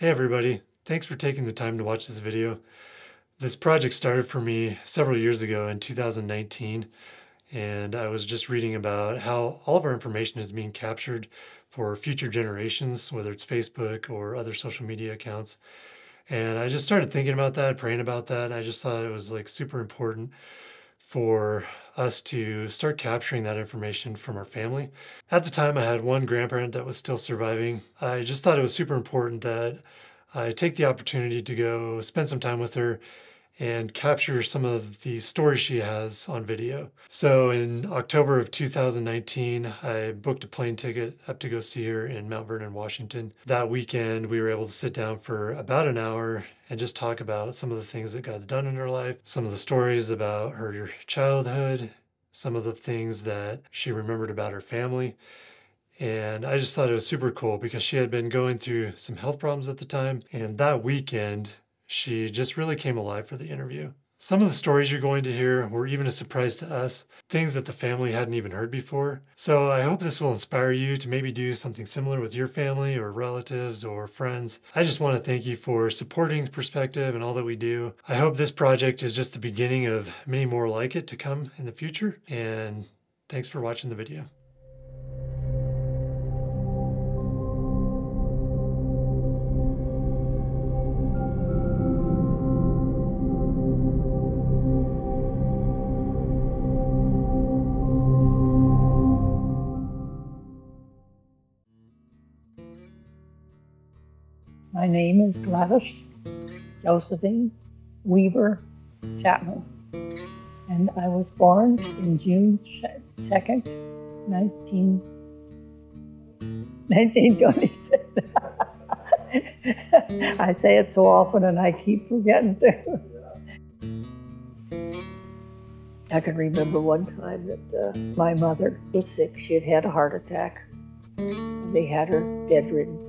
Hey everybody, thanks for taking the time to watch this video. This project started for me several years ago in 2019 and I was just reading about how all of our information is being captured for future generations, whether it's Facebook or other social media accounts. And I just started thinking about that, praying about that, and I just thought it was like super important for us to start capturing that information from our family. At the time, I had one grandparent that was still surviving. I just thought it was super important that I take the opportunity to go spend some time with her and capture some of the stories she has on video. So in October of 2019, I booked a plane ticket up to go see her in Mount Vernon, Washington. That weekend, we were able to sit down for about an hour and just talk about some of the things that God's done in her life, some of the stories about her childhood, some of the things that she remembered about her family. And I just thought it was super cool because she had been going through some health problems at the time. And that weekend, she just really came alive for the interview. Some of the stories you're going to hear were even a surprise to us, things that the family hadn't even heard before. So I hope this will inspire you to maybe do something similar with your family or relatives or friends. I just want to thank you for supporting Perspective and all that we do. I hope this project is just the beginning of many more like it to come in the future. And thanks for watching the video. Name Gladys Josephine Weaver Chapman, and I was born in June 2nd, 19, 1926. I say it so often and I keep forgetting to. I can remember one time that uh, my mother was sick. She had had a heart attack. They had her bedridden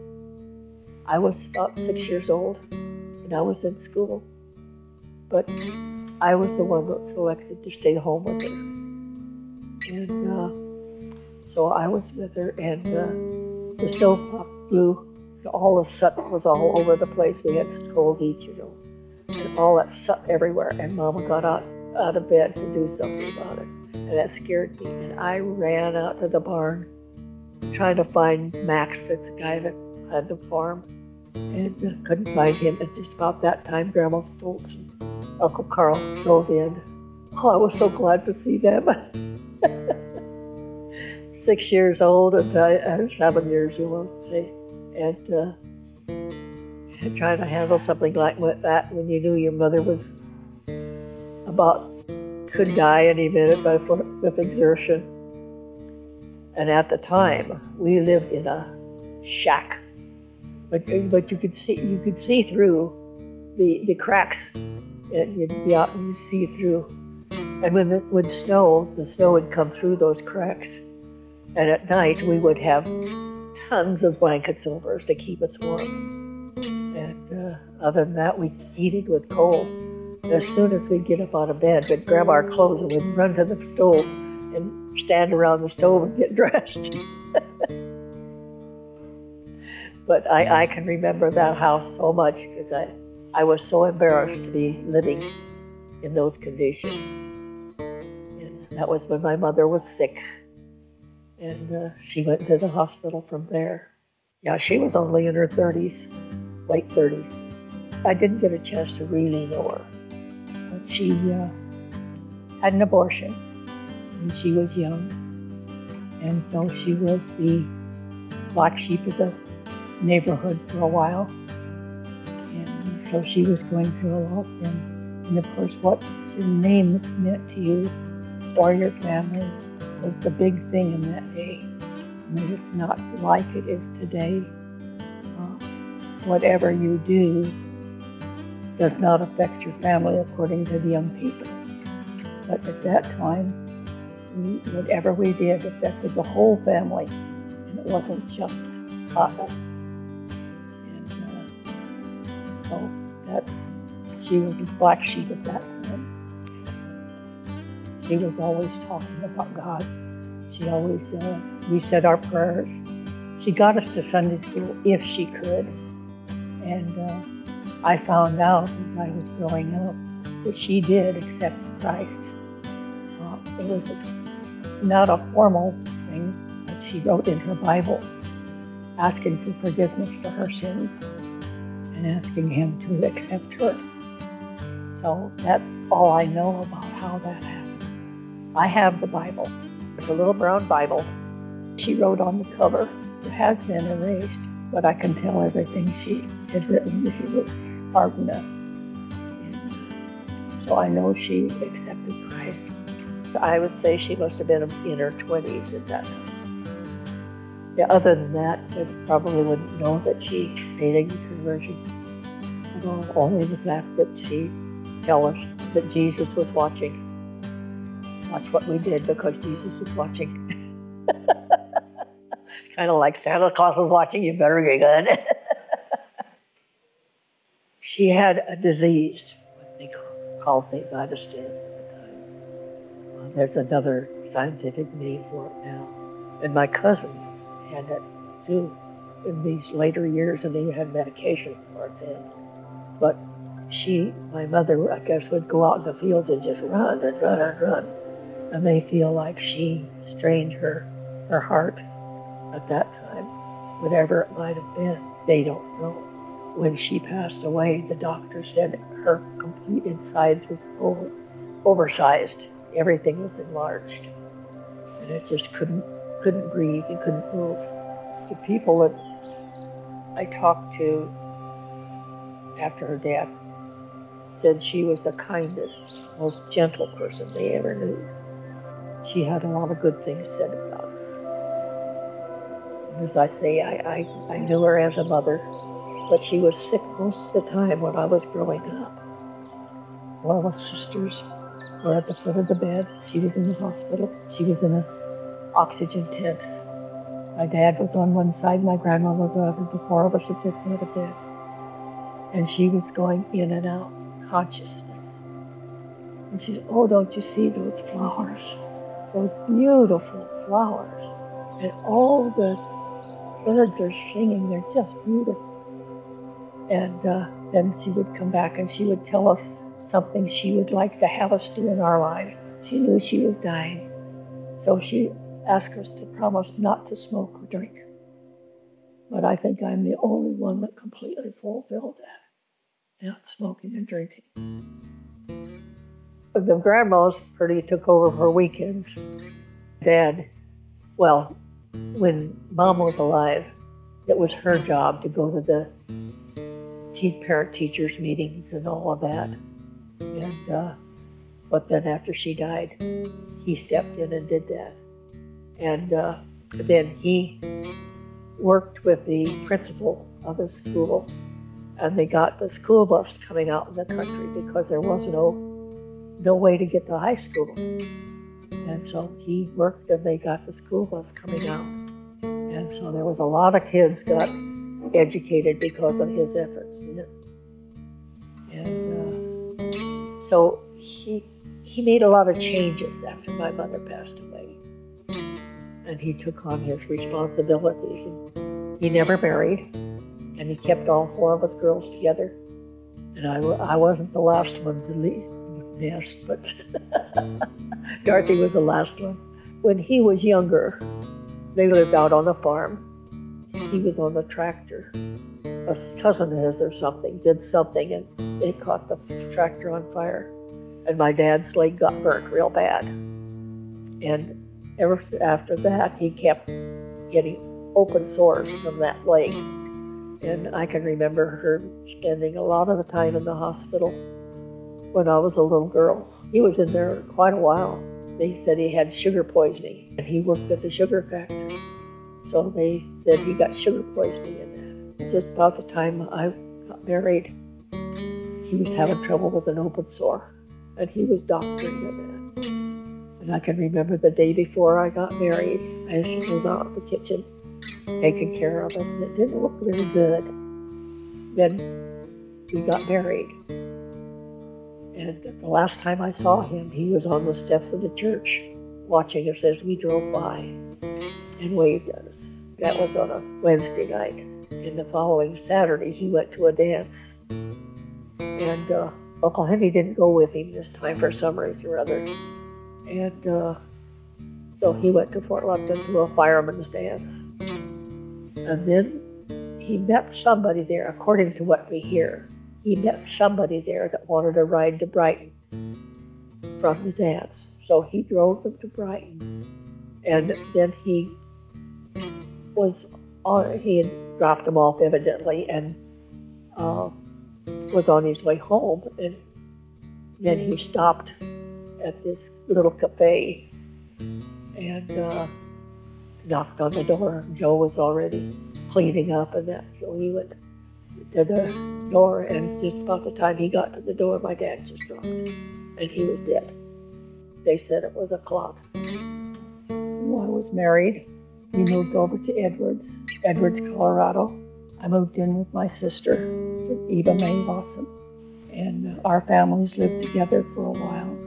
I was about six years old and I was in school, but I was the one that selected to stay home with her. And uh, so I was with her, and uh, the stove blew. All the soot was all over the place. We had cold heat, you know, and all that soot everywhere. And Mama got out, out of bed to do something about it. And that scared me. And I ran out to the barn trying to find Max, that's the guy that had the farm and couldn't find him. And just about that time, Grandma Stoltz and Uncle Carl drove in. Oh, I was so glad to see them. Six years old and uh, seven years, old, say, and uh, trying to handle something like that when you knew your mother was about could die any minute by with exertion. And at the time, we lived in a shack but uh, mm. but you could see you could see through the the cracks. Uh, and you'd be out uh, and you see through. And when it would snow, the snow would come through those cracks. And at night we would have tons of blankets over us to keep us warm. And uh, other than that, we heated with coal. And as soon as we'd get up out of bed, we'd grab our clothes and we'd run to the stove and stand around the stove and get dressed. But I, I can remember that house so much because I, I was so embarrassed to be living in those conditions. And that was when my mother was sick. And uh, she went to the hospital from there. Yeah, she was only in her 30s, late 30s. I didn't get a chance to really know her. But she uh, had an abortion when she was young. And so she was the black sheep of the neighborhood for a while. And so she was going through a lot. And, and of course, what your name meant to you or your family was the big thing in that day. I mean, it's not like it is today. Uh, whatever you do does not affect your family according to the young people. But at that time, we, whatever we did affected the whole family, and it wasn't just us. So that's she was the black sheep at that time. She was always talking about God. She always uh, we said our prayers. She got us to Sunday school if she could, And uh, I found out as I was growing up that she did accept Christ. Uh, it was a, not a formal thing, but she wrote in her Bible asking for forgiveness for her sins and asking Him to accept her. So that's all I know about how that happened. I have the Bible. It's a little brown Bible. She wrote on the cover. It has been erased, but I can tell everything she had written. She was hardened up. So I know she accepted Christ. I would say she must have been in her 20s at that time. Yeah, other than that, I probably wouldn't know that she made a conversion. Well, only the fact that she tell us that Jesus was watching. Watch what we did because Jesus was watching. kind of like Santa Claus was watching, you better get good. she had a disease, what they call St. Vitus dance at the time. Uh, there's another scientific name for it now. And my cousin had it too in these later years, and he had medication for it then. But she, my mother, I guess, would go out in the fields and just run and run and run. And they feel like she strained her, her heart at that time, whatever it might have been. They don't know. When she passed away, the doctor said her complete insides was over, oversized. Everything was enlarged. And it just couldn't couldn't breathe, it couldn't move. The people that I talked to after her death said she was the kindest, most gentle person they ever knew. She had a lot of good things said about her. As I say, I, I, I knew her as a mother, but she was sick most of the time when I was growing up. One of her sisters were at the foot of the bed. She was in the hospital. She was in an oxygen tent. My dad was on one side, my grandmother on the other, before I was at the foot of the bed. And she was going in and out consciousness. And she said, Oh, don't you see those flowers? Those beautiful flowers. And all the birds are singing, they're just beautiful. And uh, then she would come back and she would tell us something she would like to have us do in our lives. She knew she was dying. So she asked us to promise not to smoke or drink. But I think I'm the only one that completely fulfilled that not smoking and drinking. The grandmas pretty took over for weekends. Dad, well, when mom was alive, it was her job to go to the teen parent teachers meetings and all of that. And uh, but then after she died, he stepped in and did that. And uh, then he worked with the principal of the school and they got the school bus coming out in the country because there was no no way to get to high school. And so he worked and they got the school bus coming out. And so there was a lot of kids got educated because of his efforts. And uh, so he he made a lot of changes after my mother passed away. And he took on his responsibilities. He never married and he kept all four of us girls together. And I, I wasn't the last one to leave nest, but Dorothy was the last one. When he was younger, they lived out on a farm. He was on the tractor. A cousin of his or something did something, and it caught the tractor on fire. And my dad's leg got burnt real bad. And ever after that, he kept getting open sores from that leg. And I can remember her spending a lot of the time in the hospital when I was a little girl. He was in there quite a while. They said he had sugar poisoning, and he worked at the sugar factory. So they said he got sugar poisoning in. Just about the time I got married, he was having trouble with an open sore, and he was doctoring it. And I can remember the day before I got married, I was out in the kitchen taking care of him. It didn't look very good. Then we got married. And the last time I saw him, he was on the steps of the church watching us as we drove by and waved at us. That was on a Wednesday night. And the following Saturday, he went to a dance. And uh, Uncle Henry didn't go with him this time for some reason or other. And uh, so he went to Fort Lupton to a fireman's dance. And then he met somebody there, according to what we hear. He met somebody there that wanted to ride to Brighton from the dance. So he drove them to Brighton. And then he was on, he had dropped them off evidently and uh, was on his way home. And then he stopped at this little cafe and uh, knocked on the door. Joe was already cleaning up and that. So he went to the door, and just about the time he got to the door, my dad just dropped, and he was dead. They said it was a clot. When I was married, we moved over to Edwards, Edwards, Colorado. I moved in with my sister, Eva Mae Lawson, and uh, our families lived together for a while.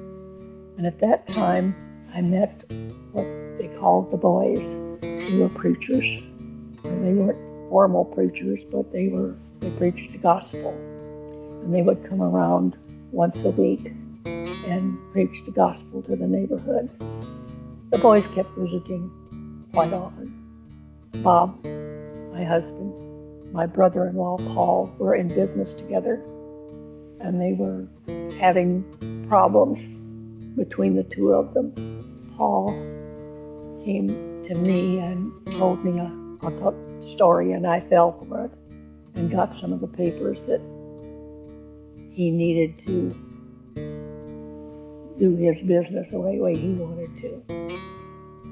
And at that time, I met what they called the boys. They were preachers. And they weren't formal preachers, but they were they preached the gospel. And they would come around once a week and preach the gospel to the neighborhood. The boys kept visiting quite often. Bob, my husband, my brother in law Paul were in business together, and they were having problems between the two of them. Paul came to me and told me a, a story, and I fell for it and got some of the papers that he needed to do his business the way, way he wanted to.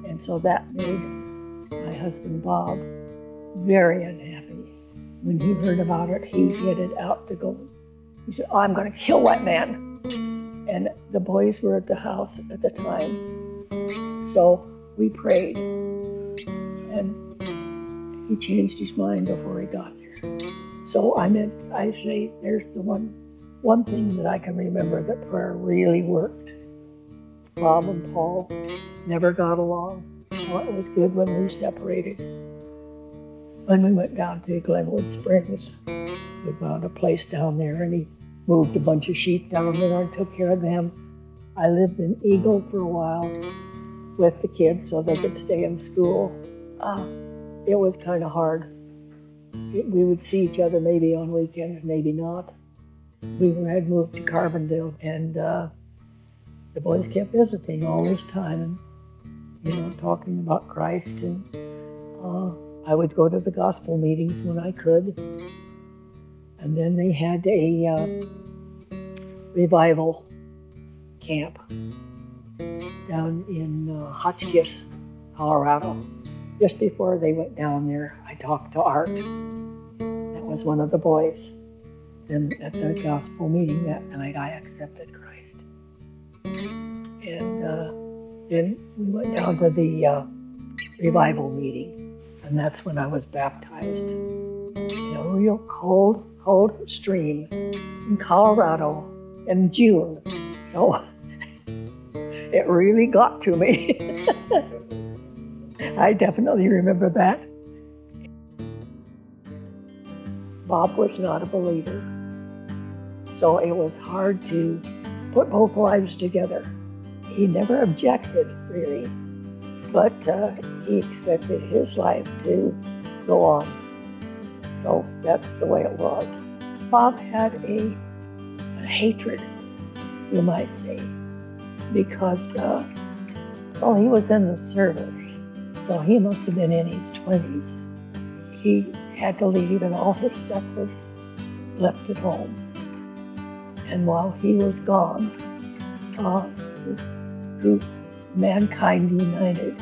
And so that made my husband Bob very unhappy. When he heard about it, he headed out to go. He said, oh, I'm going to kill that man. And the boys were at the house at the time. So we prayed. And he changed his mind before he got there. So I meant, I say, there's the one, one thing that I can remember that prayer really worked. Bob and Paul never got along. Well, it was good when we separated. When we went down to Glenwood Springs, we found a place down there, and he moved a bunch of sheep down there and took care of them. I lived in Eagle for a while with the kids so they could stay in school. Uh, it was kind of hard. It, we would see each other maybe on weekends, maybe not. We had moved to Carbondale, and uh, the boys kept visiting all this time, and you know, talking about Christ. And uh, I would go to the gospel meetings when I could. And then they had a uh, revival camp down in uh, Hotchkiss, Colorado. Just before they went down there, I talked to Art. That was one of the boys. And at the gospel meeting that night, I accepted Christ. And uh, then we went down to the uh, revival meeting, and that's when I was baptized. In a real cold, cold stream in Colorado in June. So it really got to me. I definitely remember that. Bob was not a believer, so it was hard to put both lives together. He never objected, really, but uh, he expected his life to go on. So that's the way it was. Bob had a, a hatred, you might say, because, uh, well, he was in the service, so he must have been in his 20s. He had to leave, and all his stuff was left at home. And while he was gone, uh, his group, Mankind United,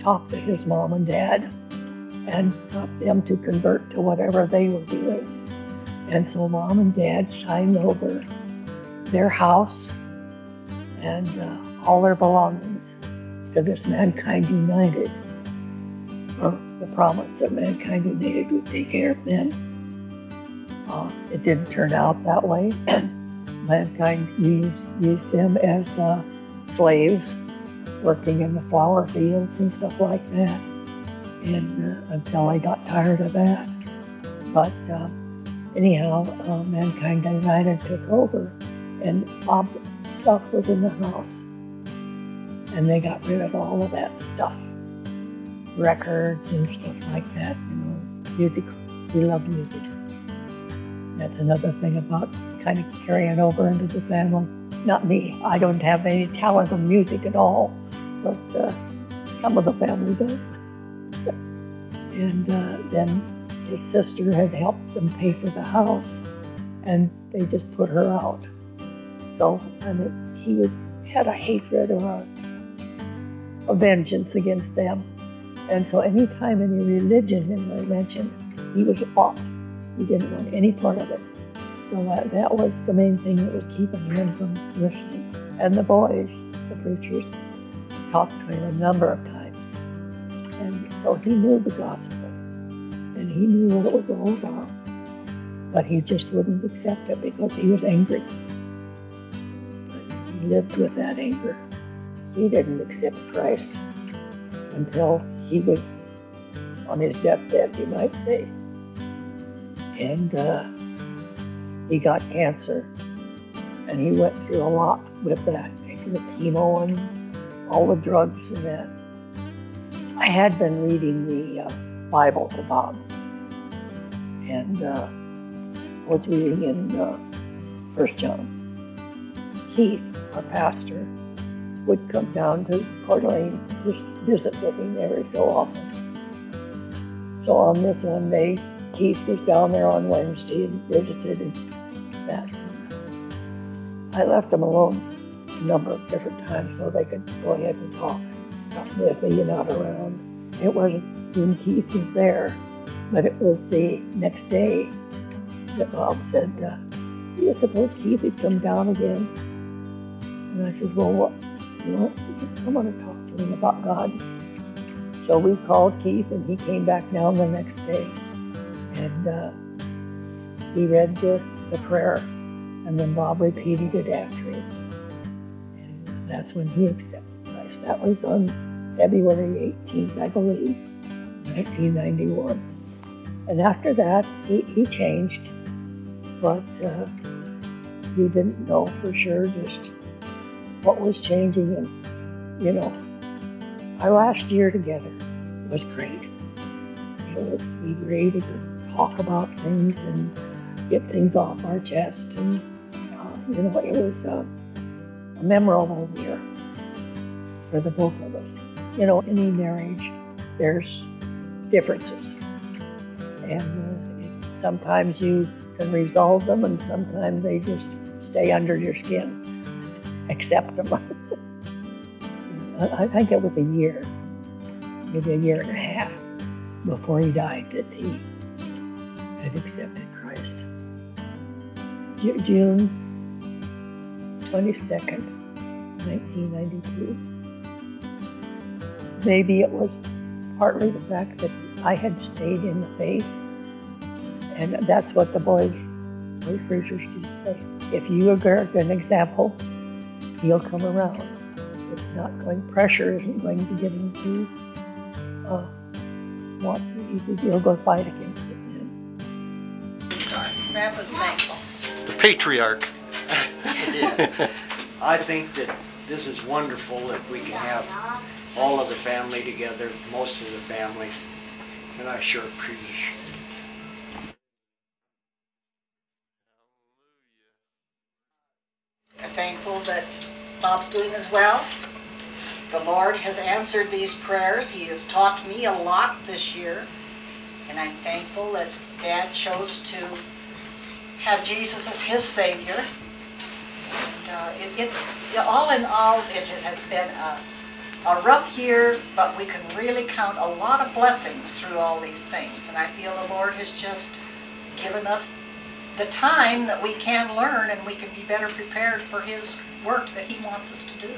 talked to his mom and dad and got them to convert to whatever they were doing. And so mom and dad signed over their house and uh, all their belongings to this Mankind United, or the promise that Mankind United would take care of them. Uh, it didn't turn out that way. Mankind used, used them as uh, slaves working in the flower fields and stuff like that. And uh, until I got tired of that, But uh, anyhow, uh, Mankind United took over, and Bob's stuff was in the house. And they got rid of all of that stuff records and stuff like that, you know, music. We love music. That's another thing about kind of carrying over into the family. Not me. I don't have any talent of music at all, but uh, some of the family does. And uh, then his sister had helped them pay for the house, and they just put her out. So, he was had a hatred or a, a vengeance against them. And so, anytime any religion was mentioned, he was off. He didn't want any part of it. So that, that was the main thing that was keeping him from listening. And the boys, the preachers, talked to him a number of times. And so he knew the gospel. And he knew what it was all about. But he just wouldn't accept it because he was angry. He lived with that anger. He didn't accept Christ until he was on his deathbed, you might say. And uh, he got cancer. And he went through a lot with that, taking the chemo and all the drugs and that. I had been reading the uh, Bible to Bob. And uh, was reading in uh, First John. Keith, our pastor, would come down to Coeur d'Alene, just visit with me every so often. So on this one day, Keith was down there on Wednesday and visited and that. I left them alone a number of different times so they could go ahead and talk, not me and not around. It wasn't when Keith was there, but it was the next day that Bob said, uh, you suppose Keith would come down again? And I said, well, what? You want? Come talk to him about God. So we called Keith and he came back down the next day. And uh, he read the, the prayer and then Bob repeated it after him. And that's when he accepted. That was on February 18th, I believe, 1991. And after that, he, he changed, but uh, you didn't know for sure just what was changing. And, you know, our last year together was great. It was, we were able to talk about things and get things off our chest. And, uh, you know, it was uh, a memorable year for the both of us. You know, any marriage, there's differences. And uh, sometimes you can resolve them, and sometimes they just stay under your skin. Accept them. I think it was a year, maybe a year and a half before he died that he had accepted Christ. June 22nd, 1992. Maybe it was partly the fact that I had stayed in the faith. And that's what the boys, boys preachers used to say. If you are an example, he'll come around. It's not going, pressure isn't going to get him to uh, want to, he'll go fight against it then. Grandpa's thankful. The patriarch. Yeah. I think that this is wonderful that we can have all of the family together, most of the family, and I sure appreciate I'm thankful that Bob's doing as well. The Lord has answered these prayers. He has taught me a lot this year. And I'm thankful that Dad chose to have Jesus as his Savior. And uh, it, it's all in all, it has been a, a rough year, but we can really count a lot of blessings through all these things. And I feel the Lord has just given us the time that we can learn and we can be better prepared for His work that He wants us to do.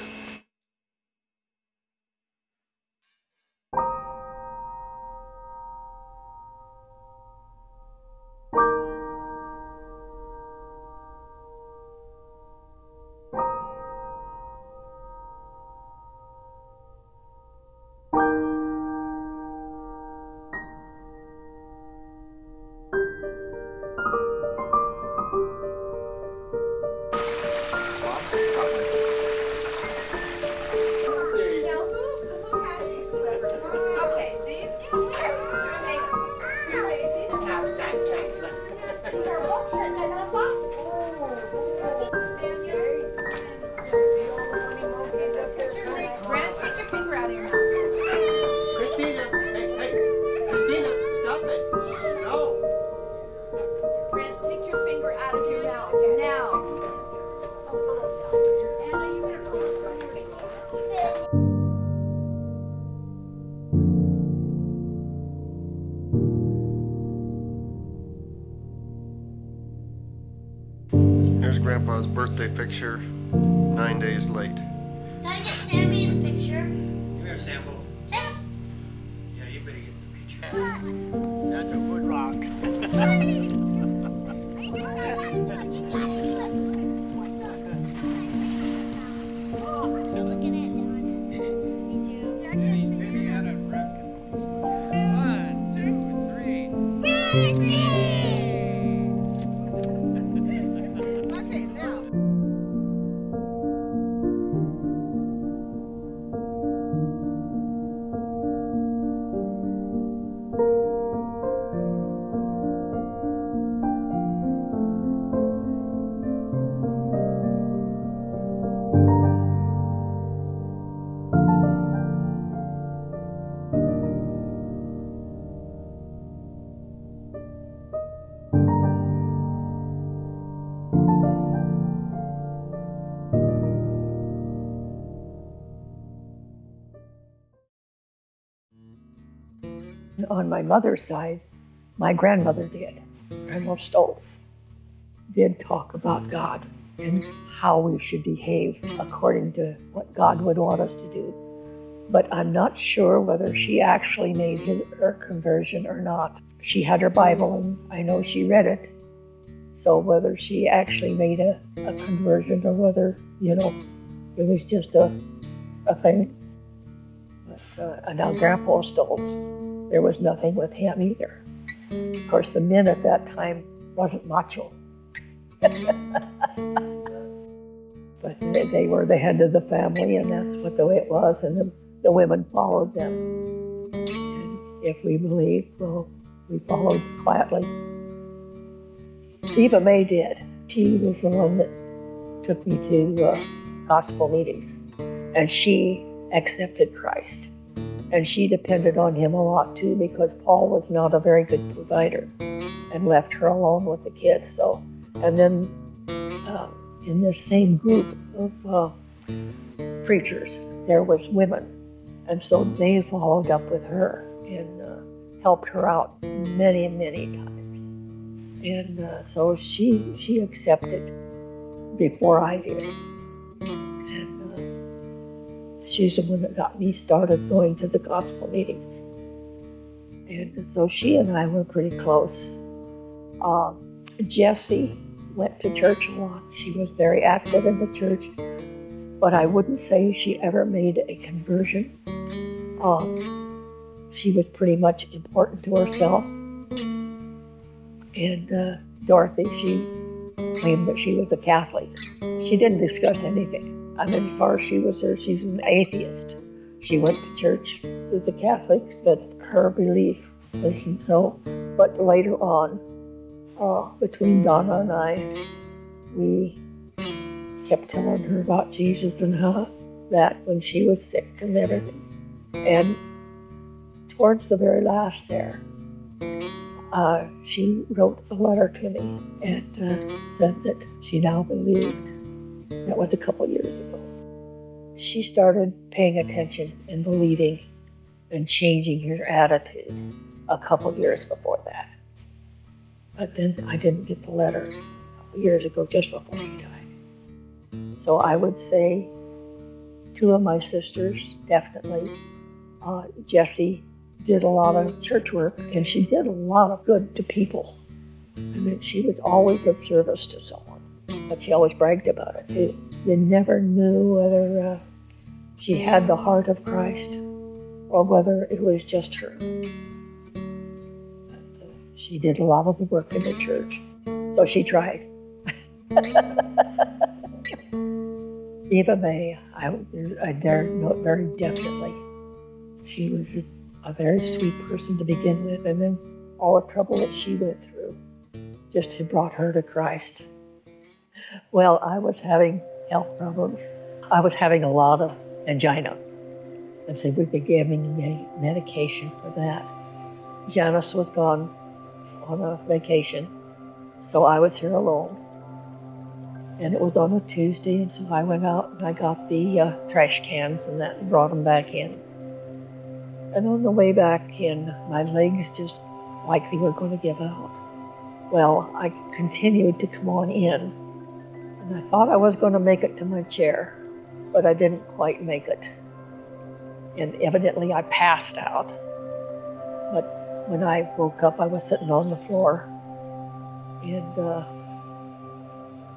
Three. My mother's side, my grandmother did. Grandma Stoltz did talk about God and how we should behave according to what God would want us to do. But I'm not sure whether she actually made her conversion or not. She had her Bible and I know she read it. So whether she actually made a, a conversion or whether, you know, it was just a, a thing. But, uh, and now Grandpa Stoltz, there was nothing with him either. Of course, the men at that time wasn't macho. but they, were the head of the family, and that's what the way it was, and the, the women followed them. And if we believe, well, we followed quietly. Eva May did. She was the one that took me to uh, gospel meetings, and she accepted Christ. And she depended on him a lot too because Paul was not a very good provider and left her alone with the kids. So, and then uh, in this same group of uh, preachers, there was women, and so they followed up with her and uh, helped her out many, many times. And uh, so she she accepted before I did. Uh, she's the one that got me started going to the gospel meetings. And so she and I were pretty close. Uh, Jessie went to church a lot. She was very active in the church, but I wouldn't say she ever made a conversion. Um, she was pretty much important to herself. And uh, Dorothy, she claimed that she was a Catholic. She didn't discuss anything. I as far she was there, she was an atheist. She went to church with the Catholics, but her belief wasn't so. But later on, uh, between Donna and I, we kept telling her about Jesus and how that when she was sick and everything. And towards the very last there, uh, she wrote a letter to me and uh, said that she now believed. That was a couple years ago. She started paying attention and believing and changing her attitude a couple years before that. But then I didn't get the letter a couple years ago, just before she died. So I would say two of my sisters, definitely. Uh, Jessie did a lot of church work, and she did a lot of good to people. I mean, she was always of service to someone, but she always bragged about it too. You never knew whether uh, she had the heart of Christ or whether it was just her. But, uh, she did a lot of the work in the church, so she tried. Eva May, I, I dare note very definitely, she was a, a very sweet person to begin with, and then all the trouble that she went through just had brought her to Christ. Well, I was having health problems. I was having a lot of angina, and so we began giving me medication for that. Janice was gone on a vacation, So I was here alone. And it was on a Tuesday, and so I went out and I got the uh, trash cans and that and brought them back in. And on the way back in, my legs just like they were going to give out. Well, I continued to come on in, and I thought I was going to make it to my chair, but I didn't quite make it. And evidently, I passed out. But when I woke up, I was sitting on the floor, and uh,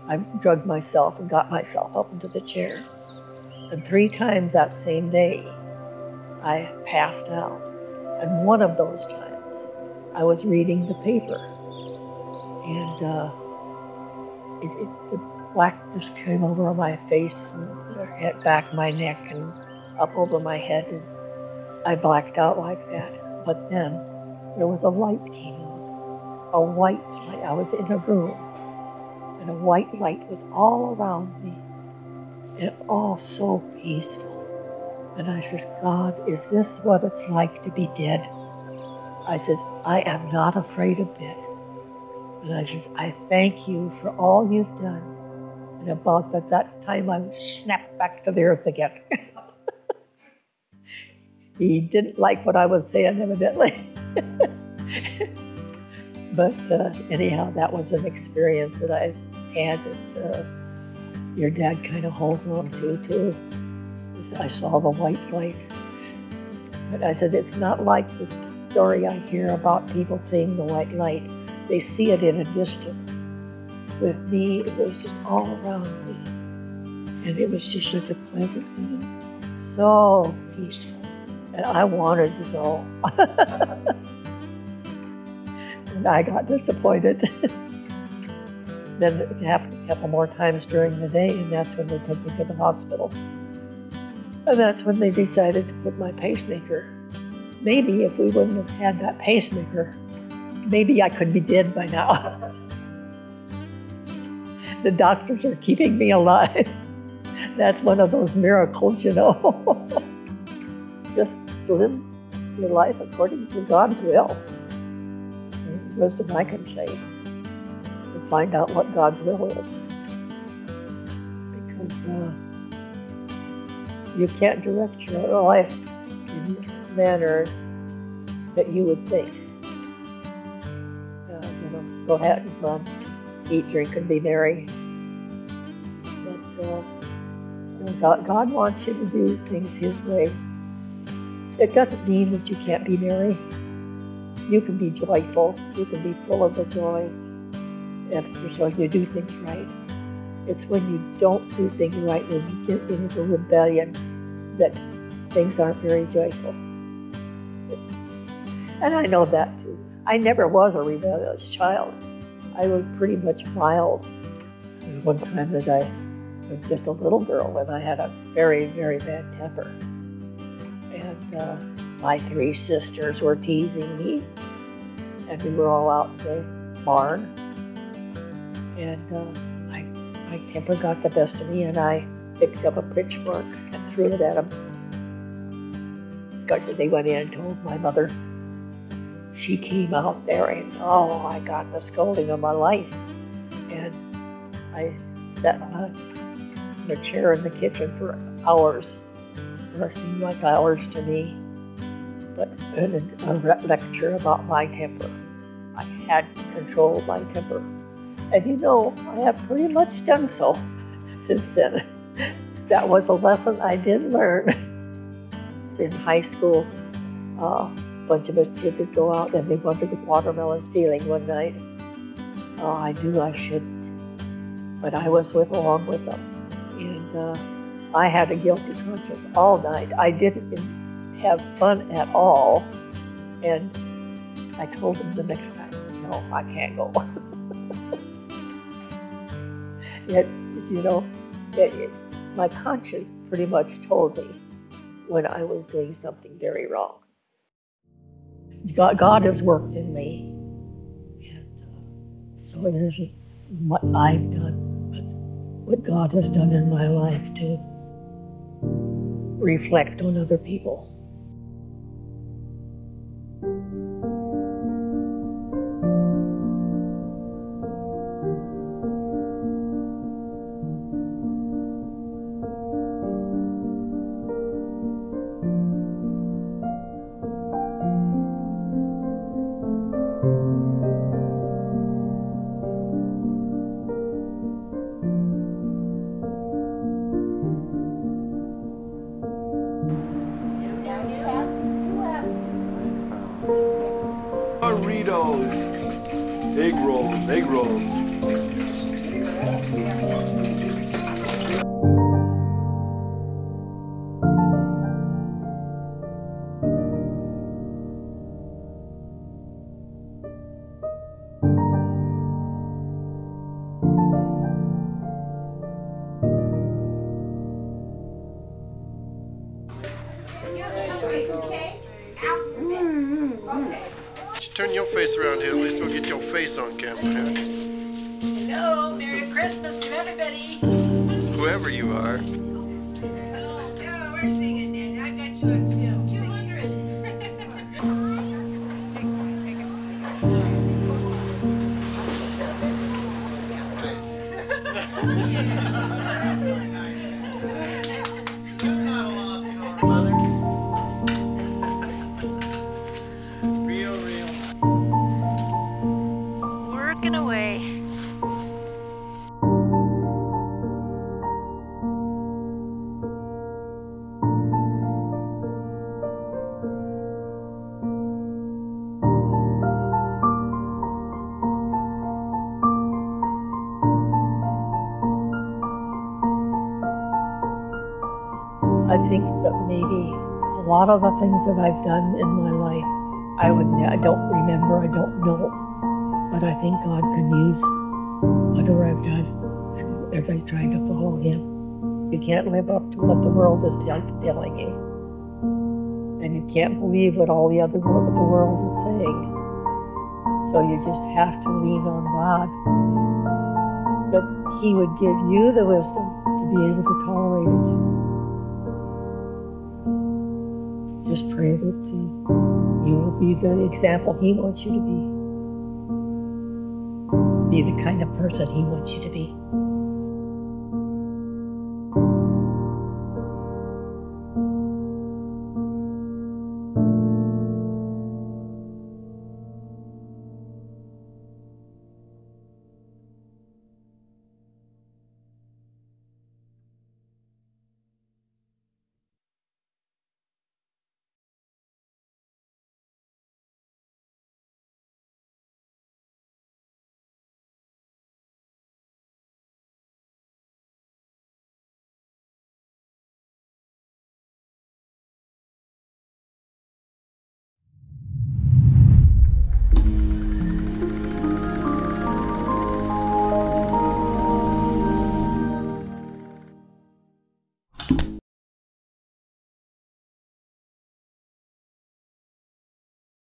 I drugged myself and got myself up into the chair. And three times that same day, I passed out. And one of those times, I was reading the paper. And uh, it, it, the black just came over my face and back my neck and up over my head. And I blacked out like that. But then there was a light came on, a white light. I was in a room, and a white light was all around me, and all so peaceful. And I said, God, is this what it's like to be dead? I says, I am not afraid a bit. And I says, I thank you for all you've done. And about at that time, I snapped back to the earth again. he didn't like what I was saying, evidently. but uh, anyhow, that was an experience that I had that uh, your dad kind of holds on to, too. I saw the white light. But I said, it's not like the story I hear about people seeing the white light. They see it in a distance. With me, it was just all around me. And it was just such a pleasant feeling. So peaceful. And I wanted to go. and I got disappointed. then it happened a couple more times during the day, and that's when they took me to the hospital. And that's when they decided to put my pacemaker. Maybe if we wouldn't have had that pacemaker, maybe I could be dead by now. the doctors are keeping me alive. That's one of those miracles, you know. Just live your life according to God's will. And wisdom I can say. And find out what God's will is. Because uh, you can't direct your life in the manner that you would think. Uh, you know, go ahead and fun, eat, drink, and be merry. But uh, God, God wants you to do things His way. It doesn't mean that you can't be merry. You can be joyful. You can be full of the joy if so you do things right. It's when you don't do things right, when you get into rebellion, that things aren't very joyful. And I know that too. I never was a rebellious child. I was pretty much was one time that I was just a little girl and I had a very, very bad temper. And uh, my three sisters were teasing me, and we were all out in the barn. And uh, my, my temper got the best of me, and I picked up a pitchfork and threw it at them. They went in and told my mother. She came out there, and oh, I got the scolding of my life. And I sat on a chair in the kitchen for hours. It seemed like hours to me. But in a lecture about my temper. I had to control my temper. And you know, I have pretty much done so since then. That was a lesson I did learn. In high school, uh, bunch of us kids would go out and we went to the watermelon stealing one night. Oh, I knew I shouldn't, but I was with along with them. And uh, I had a guilty conscience all night. I didn't have fun at all. And I told them the next time, no, I can't go. Yet, you know, it, it, my conscience pretty much told me when I was doing something very wrong. God, God has worked in me. And uh, so isn't what I've done, but what God has done in my life to reflect on other people. Egg rolls, egg rolls. A lot of the things that I've done in my life, I would I don't remember, I don't know, but I think God can use whatever I've done as I try to follow Him. You can't live up to what the world is telling you, and you can't believe what all the other wor- the world is saying. So you just have to lean on God. That He would give you the wisdom to be able to Just pray that you will be the example He wants you to be. Be the kind of person He wants you to be.